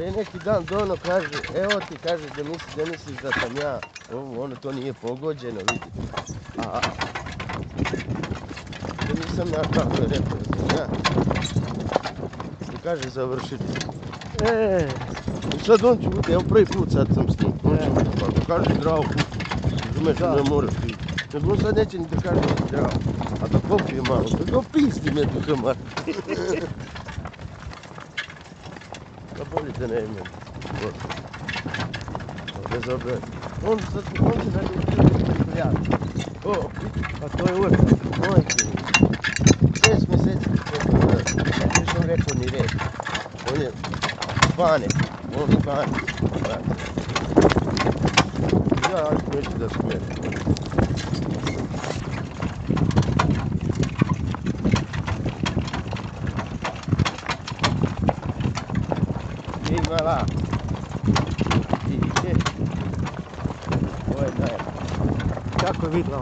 Pre neki dan dono kaže, evo ti kaže da misliš, da misliš da sam ja, ovo, ono to nije pogođeno, vidi. A, da nisam ja kako je rekao da sam ja. I kaže završiti. E, I sad on biti, evo prvi put sad sam s njim. On će biti, pa kaže zdravo kuku. Razumeš, Da. ne moraš ti. Nego on sad neće ni da kaže zdravo. A da popije malo, da ga pisti me tu kamar. Da da ne imam. Bez obe. On sad, on će da ja. O, pa to je uvek. Majke mi. Šest mjeseci čekam da nisam rekao ni reč. On je Španek, on Španek. brate. Ja neću da smijem. Imala. I je. Ovo je naj. Kako je vidno.